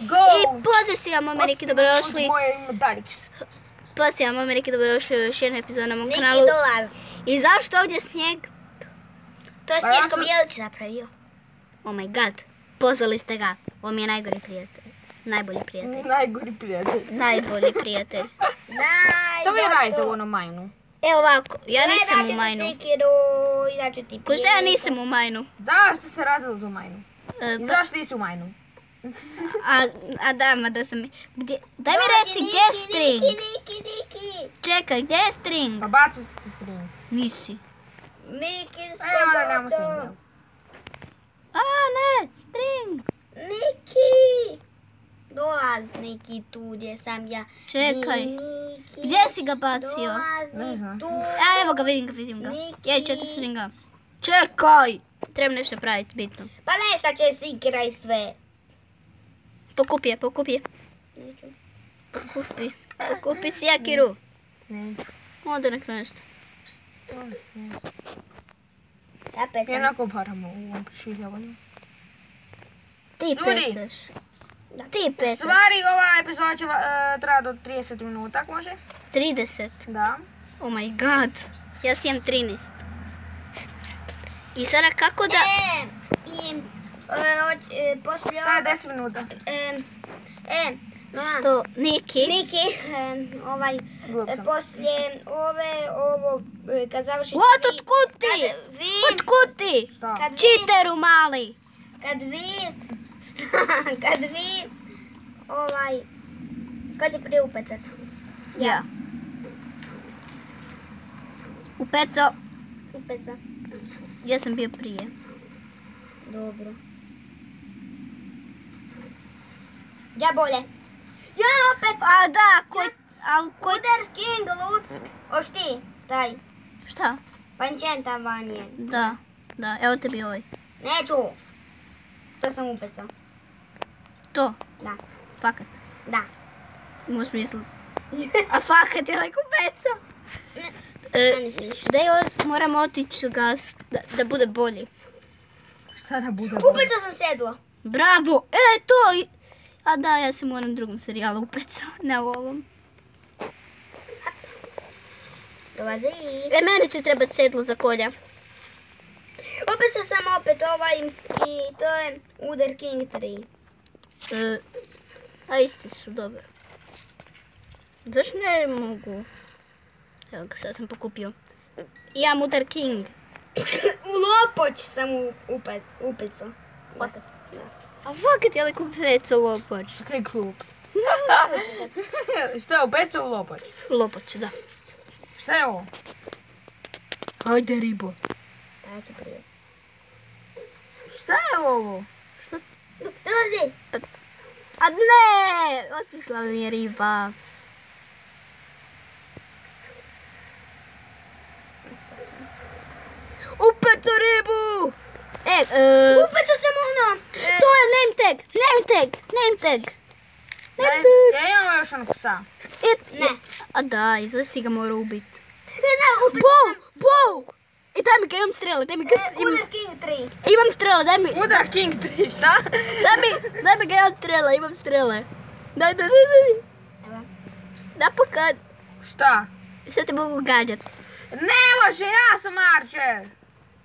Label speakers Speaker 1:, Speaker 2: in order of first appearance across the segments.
Speaker 1: Go!
Speaker 2: Go!
Speaker 1: I pozdrav svima mome neki dobrodošli.
Speaker 2: Moje ime Darix.
Speaker 1: Pozdrav svima mome neki dobrodošli u još jednu epizodu na mom
Speaker 3: Neki
Speaker 1: kanalu.
Speaker 3: dolazi.
Speaker 1: I zašto ovdje snijeg?
Speaker 3: To je
Speaker 2: Pa
Speaker 3: Snješko Bijelić napravio.
Speaker 1: Oh my god. Pozvali ste ga. On mi je najgori prijatelj. Najbolji prijatelj.
Speaker 2: Najgori prijatelj.
Speaker 1: Najbolji prijatelj.
Speaker 3: Daj,
Speaker 2: Samo
Speaker 3: dosta.
Speaker 2: radite u onom majnu.
Speaker 1: Evo ovako, ja nisam u majnu. Ko šta ja nisam u majnu?
Speaker 2: Da, što ste radili u majnu?
Speaker 1: E,
Speaker 2: I
Speaker 1: pa-
Speaker 2: zašto nisi u majnu?
Speaker 1: A, a da, ma da sam... Gdje, daj mi reci gdje je string?
Speaker 3: Niki, Niki, Niki.
Speaker 1: Čekaj, gdje je string?
Speaker 2: Pa bacio si ti string.
Speaker 1: Nisi.
Speaker 3: Niki
Speaker 2: E, sninga.
Speaker 1: A ne, string.
Speaker 3: Niki. Dolaz Niki tu gdje sam ja.
Speaker 1: Čekaj.
Speaker 3: Niki.
Speaker 1: Gdje si ga bacio?
Speaker 2: Ne znam.
Speaker 3: tu.
Speaker 1: A evo ga, vidim ga, vidim ga.
Speaker 3: Niki.
Speaker 1: Je, četiri stringa. Čekaj! Treba nešto praviti, bitno.
Speaker 3: Pa nešta će sikira i sve.
Speaker 1: Pokupi je, pokupi je. Pokupi. Pokupi si jakiru.
Speaker 2: Ne.
Speaker 1: Onda nek nešto.
Speaker 3: Ja pecam.
Speaker 2: onako paramo u ovom preživljavanju.
Speaker 1: Ti pecaš. Ti pecaš.
Speaker 2: Stvari, ova epizoda će uh, trajati do 30 minuta, ako može?
Speaker 1: 30.
Speaker 2: Da.
Speaker 1: Oh my god. Ja si imam 13. I sada kako da...
Speaker 3: E, i e, poslije
Speaker 2: Sad
Speaker 3: ovoga...
Speaker 2: je 10 minuta.
Speaker 3: E, e, no,
Speaker 1: To, Niki.
Speaker 3: Niki, e, ovaj, e, poslije ove, ovo, e, kad završite
Speaker 1: What, otkud ti?
Speaker 3: Kad vi,
Speaker 1: Otkud ti?
Speaker 2: Šta?
Speaker 3: kad vi,
Speaker 1: Čiteru mali.
Speaker 3: kad vi, šta, kad vi, ovaj, ko će prije upecat?
Speaker 1: Ja. U peco.
Speaker 3: Upeca.
Speaker 1: Ja sam bio prije.
Speaker 3: Dobro. Ja bolje. Ja opet.
Speaker 1: A da, koji... Al
Speaker 3: King Luck. Oš ti, taj.
Speaker 1: Šta?
Speaker 3: Pančenta van je.
Speaker 1: Da, da, evo tebi ovaj.
Speaker 3: Neću. To sam upecao.
Speaker 1: To,
Speaker 3: Da.
Speaker 1: fakat.
Speaker 3: Da.
Speaker 1: Ima smisla. A fakat je like u peco.
Speaker 3: Ja
Speaker 1: E, daj, o- moram otići gas da, da bude bolji.
Speaker 2: Šta da bude?
Speaker 3: Upecao sam sedlo.
Speaker 1: Bravo! E, to! A da, ja sam u onom drugom serijalu upecao, ne u ovom.
Speaker 3: Dolazi.
Speaker 1: E, meni će trebati sedlo za kolja.
Speaker 3: Upecao sam opet ovaj i to je Uder King 3.
Speaker 1: E, a isti su, dobro. Zašto ne mogu? Evo ga, sad sam pokupio. Ja Mudar King.
Speaker 3: U lopoć sam upecao.
Speaker 1: Fakat. A fakat je li kupecao lopoč?
Speaker 2: Kaj klub? Šta je u pecu u lopač?
Speaker 1: Lopoč, da.
Speaker 2: Šta je ovo?
Speaker 1: Hajde ribo.
Speaker 3: Ću prije.
Speaker 2: Šta je ovo?
Speaker 3: Dolazi.
Speaker 1: A ne! Otišla mi je riba. Upecao ribu! E, e,
Speaker 3: Upecao sam ono. e,
Speaker 1: to je name tag, name tag, name tag.
Speaker 2: Ja, ja imam još onog psa.
Speaker 1: E,
Speaker 3: Ne.
Speaker 1: A da, i zašto si ga mora ubiti?
Speaker 3: Ne, ne, upecao
Speaker 1: Bow, bow! E, daj mi ga, imam strele, daj mi ga,
Speaker 3: sam
Speaker 1: imam,
Speaker 3: Uder King 3.
Speaker 1: imam strele, daj mi,
Speaker 2: Udar King 3, šta?
Speaker 1: daj mi, daj mi ga, imam strele, imam strele. Daj, daj, daj, daj.
Speaker 3: Evo.
Speaker 1: Da pokad,
Speaker 2: Šta?
Speaker 1: sad te mogu gađat.
Speaker 2: Ne može, ja sam Archer.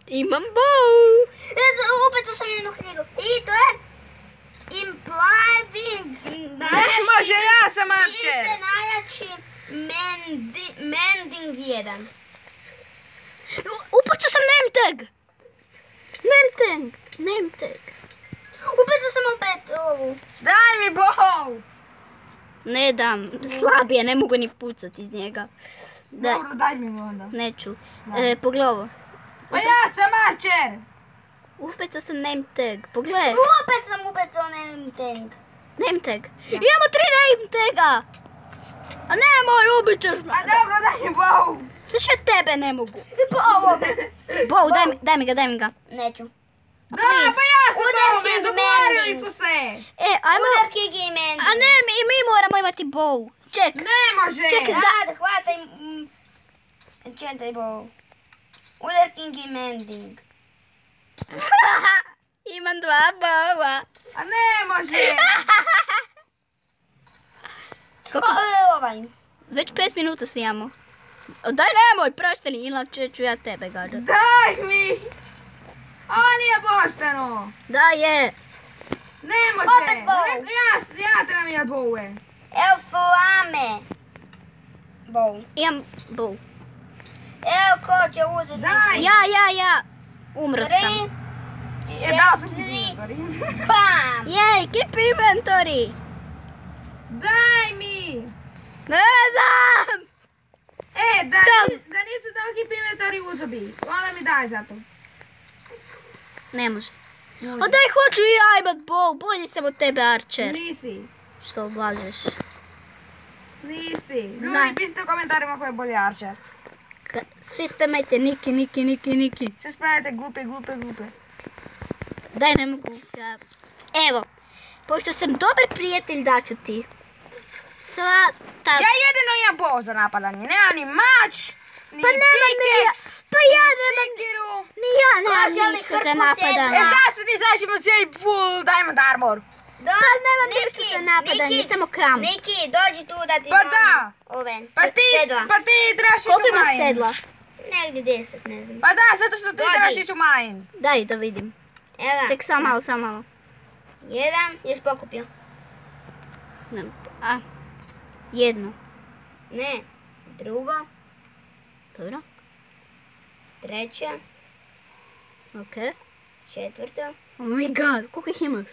Speaker 1: Imam bow.
Speaker 3: E, sam jednu knjigu. I to je Implying
Speaker 2: Ne može, ja sam Archer.
Speaker 3: Ide najjači mendi, Mending 1.
Speaker 1: Upacao sam name tag. Name tag, name tag.
Speaker 3: Upecao sam opet ovu.
Speaker 2: Daj mi bow.
Speaker 1: Ne dam, slab je, ne mogu ni pucat iz njega. Da,
Speaker 2: Dobro, daj mi onda.
Speaker 1: neću. E, pogledaj ovo.
Speaker 2: Pa ja sam Archer.
Speaker 1: Upecao sam name tag, pogledaj.
Speaker 3: Opet sam upecao name tank.
Speaker 1: Name tag. Imamo tri name taga. A nemoj, ubit ćeš me.
Speaker 2: Pa dobro, daj mi bow.
Speaker 1: Zašto ja tebe ne mogu?
Speaker 3: Pa ovo.
Speaker 1: Bow, daj mi, daj mi ga, daj mi ga.
Speaker 3: Neću.
Speaker 1: A
Speaker 2: Da,
Speaker 1: please.
Speaker 2: pa ja sam bow,
Speaker 3: King
Speaker 2: dogovorili smo se.
Speaker 1: E, ajmo.
Speaker 3: Udar King i Mending.
Speaker 1: A ne, mi, mi moramo imati bow. Ček.
Speaker 2: Ne može.
Speaker 1: Čekaj, da.
Speaker 3: Hvataj. mm, Enchantaj bow. Udar King i Mending.
Speaker 1: Imam dva bowa.
Speaker 2: A ne može.
Speaker 1: Kako?
Speaker 3: O, ovaj.
Speaker 1: Već pet minuta snijamo. Daj nemoj, prestani, inače ću ja tebe gađati.
Speaker 2: Daj mi! Ovo nije pošteno!
Speaker 1: Da je.
Speaker 2: Ne može!
Speaker 3: Opet bow.
Speaker 2: Nek- Ja, ja trebam imat bowe.
Speaker 3: Evo flame. Bow.
Speaker 1: Imam bol.
Speaker 3: Evo ko će uzeti.
Speaker 2: Daj!
Speaker 1: Ja, ja, ja. Umro sam.
Speaker 2: E, dao sam ti
Speaker 3: Četiri.
Speaker 2: inventory.
Speaker 3: Bam.
Speaker 1: Jej, keep inventory.
Speaker 2: Daj mi!
Speaker 1: Ne dam.
Speaker 2: E, da, da nisi dao keep inventory uzo bi. Onda mi daj za to.
Speaker 1: Ne može. O daj, hoću i ja imat bol. Bolji sam od tebe, Archer.
Speaker 2: Nisi.
Speaker 1: Što oblažeš?
Speaker 2: Nisi. Ljudi, pišite u komentarima ko je bolji Archer.
Speaker 1: Svi spamajte Niki, Niki, Niki, Niki.
Speaker 2: Sve spremajte glupe, glupe, glupe.
Speaker 1: Daj, ne mogu. Evo, pošto sam dobar prijatelj, daću ti. Sva ta...
Speaker 2: Ja jedino imam bow za napadanje. Nemam ni mač, ni
Speaker 1: Pa ni ja, pa ja
Speaker 2: ni
Speaker 1: ni ja nemam
Speaker 3: želim
Speaker 1: ništa za napadanje.
Speaker 2: E, šta se ti sad ćemo cijeli full diamond armor?
Speaker 3: Do,
Speaker 1: Pa nemam ništa za napadanje,
Speaker 3: Niki,
Speaker 1: samo kram.
Speaker 3: Niki, dođi tu da ti
Speaker 2: Pa
Speaker 3: dam
Speaker 2: da.
Speaker 3: Ove.
Speaker 2: Pa ti,
Speaker 3: sedla.
Speaker 2: pa ti trebaš ići
Speaker 1: Koliko imaš sedla?
Speaker 3: Negdje deset, ne znam.
Speaker 2: Pa da, zato što ti
Speaker 3: Dođi.
Speaker 2: trebaš ići u mine.
Speaker 1: Daj da vidim.
Speaker 3: Evo.
Speaker 1: Ček, samo malo, samo malo.
Speaker 3: Jedan je pokupio.
Speaker 1: Ne, A, jedno.
Speaker 3: Ne. Drugo.
Speaker 1: Dobro,
Speaker 3: Treće.
Speaker 1: okej.
Speaker 3: Četvrto.
Speaker 1: Oh my god, koliko ih imaš?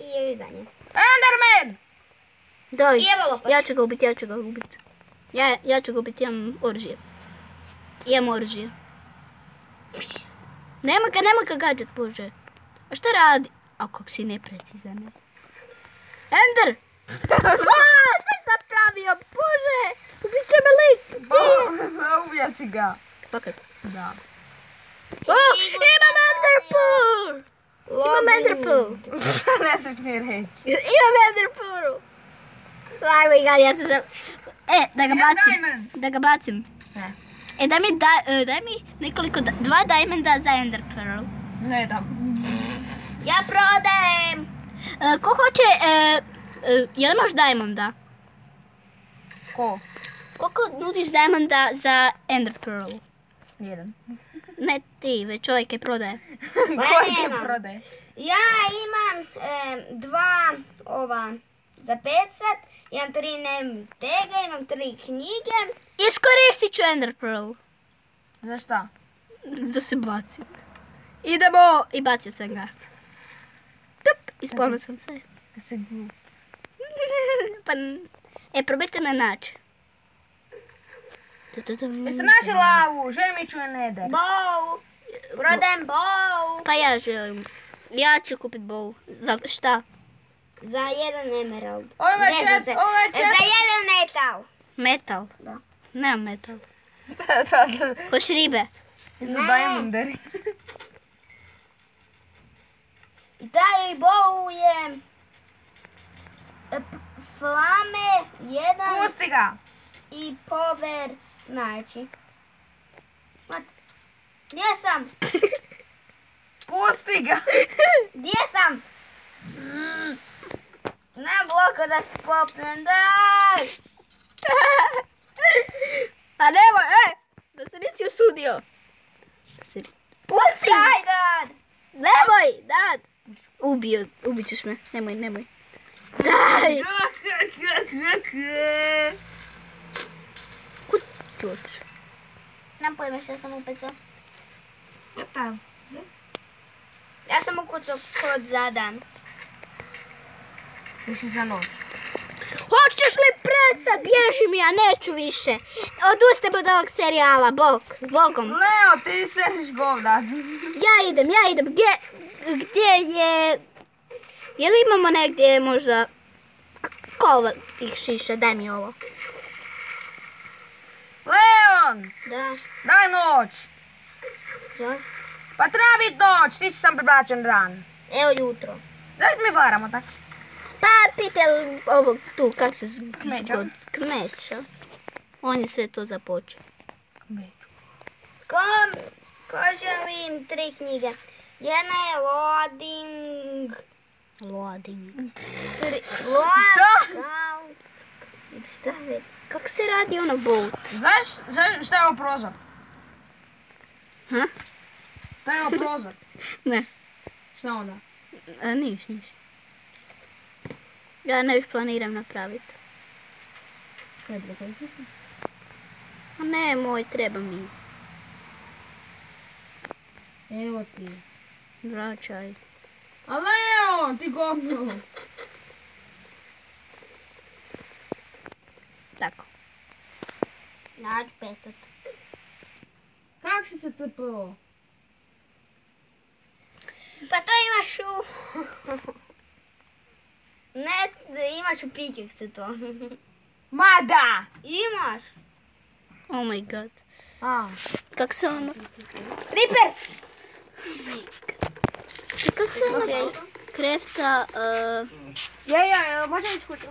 Speaker 3: I još zadnje.
Speaker 2: Enderman!
Speaker 1: Daj,
Speaker 3: I evo lopač.
Speaker 1: ja ću ga ubiti, ja ću ga ubiti. Ja, ja ću ga ubiti, imam oružje. Imam oružje. Nemoj ga, nemoj ga gađat, bože. A šta radi? A kak si neprecizan. ne? Ender! A, šta si napravio, bože? Ubit će me lik.
Speaker 2: Ubija si ga.
Speaker 1: Fakat.
Speaker 2: Da.
Speaker 1: O, imam Enderpool! Imam Enderpool.
Speaker 2: ne smiješ ni reći.
Speaker 1: Imam Enderpool! Oh my god, ja sam se... E, da ga bacim. Da ga bacim.
Speaker 2: Ne.
Speaker 1: E, daj mi, da, e, daj mi nekoliko, da- dva diamonda za Ender Pearl.
Speaker 2: Ne dam.
Speaker 3: Ja prodajem.
Speaker 1: E, ko hoće, e, e, jel imaš diamonda?
Speaker 2: Ko?
Speaker 1: Koliko nudiš diamonda za Ender Pearl?
Speaker 2: Jedan.
Speaker 1: Ne ti, već ovaj kaj prodaje.
Speaker 2: Ko
Speaker 3: ja
Speaker 2: je prodaje?
Speaker 3: Ja imam dva ova za pecat, imam tri tega, imam tri knjige.
Speaker 1: Iskoristit ću Ender Pearl.
Speaker 2: Za šta?
Speaker 1: Da se bacim. Idemo! I bacio sam ga. Tup, ispolno sam se.
Speaker 2: Da se glup.
Speaker 1: pa, e, probajte me naći.
Speaker 2: Jeste našli lavu? Želim ići u Nether.
Speaker 3: Bow. Prodajem bow.
Speaker 1: Pa ja želim. Ja ću kupit bow. Za šta?
Speaker 3: Za jedan emerald.
Speaker 2: Ovo je čet-
Speaker 3: se.
Speaker 2: ovo je
Speaker 3: Za
Speaker 2: čet-
Speaker 3: jedan metal.
Speaker 1: Metal?
Speaker 3: Da.
Speaker 1: Nemam metal.
Speaker 2: Da, da, da.
Speaker 1: Hoš ribe?
Speaker 2: Jesu
Speaker 3: Ne.
Speaker 2: diamonderi.
Speaker 3: I taj bow je e, flame jedan
Speaker 2: Pusti ga.
Speaker 3: i pover Mat, Gdje sam?
Speaker 2: Pusti ga.
Speaker 3: Gdje sam? Na bloku da se popnem, daj!
Speaker 1: A nemoj, e! Da se nisi usudio. Pusti!
Speaker 3: Daj, dad!
Speaker 1: Nemoj, dad! Ubio, ubit ćeš me. Nemoj, nemoj. Daj! Otišao?
Speaker 3: Nam pojma što sam upecao.
Speaker 2: Da.
Speaker 3: Ja sam ukucao kod za dan.
Speaker 2: Više za noć.
Speaker 1: Hoćeš li prestat? Bježi mi, ja neću više. Odustajemo od ovog serijala, bok, s Bogom.
Speaker 2: Leo, ti seš govda.
Speaker 1: Ja idem, ja idem. Gdje, gdje je... Je li imamo negdje možda kova ih šiša? Daj mi ovo.
Speaker 2: Leon,
Speaker 3: Da,
Speaker 2: daj noć.
Speaker 3: zašto?
Speaker 2: Pa treba bit noć, ti si sam prebačen ran.
Speaker 3: Evo jutro.
Speaker 2: Zašto mi varamo tako?
Speaker 1: Pa pitaj ovog tu, kak se zove?
Speaker 2: Kmeća.
Speaker 1: Kmeća. On je sve to započeo.
Speaker 3: Ko, ko želim tri knjige? Jedna je loading.
Speaker 1: Loading.
Speaker 3: Tri,
Speaker 2: Šta?
Speaker 1: kako se radi ono boat?
Speaker 2: Znaš, znaš šta je ovo prozor?
Speaker 1: Ha?
Speaker 2: Šta je ovo prozor?
Speaker 1: Ne,
Speaker 2: Šta onda?
Speaker 1: a, niš, niš. Ja ne još planiram napraviti.
Speaker 2: Kaj je?
Speaker 1: A ne, moj, treba mi.
Speaker 2: Evo ti.
Speaker 1: Vraćaj.
Speaker 2: Ali evo, ti govno.
Speaker 1: Tako.
Speaker 3: Nađu pecat.
Speaker 2: Kak si se trpilo?
Speaker 3: Pa to imaš u... Ne, imaš u pikeksu to.
Speaker 2: Ma da!
Speaker 3: Imaš.
Speaker 1: Oh my god.
Speaker 2: A,
Speaker 1: Kak se ono...
Speaker 3: Riper!
Speaker 1: Kak se ono krefta... Uh,
Speaker 2: je, je, možemo ići kuću.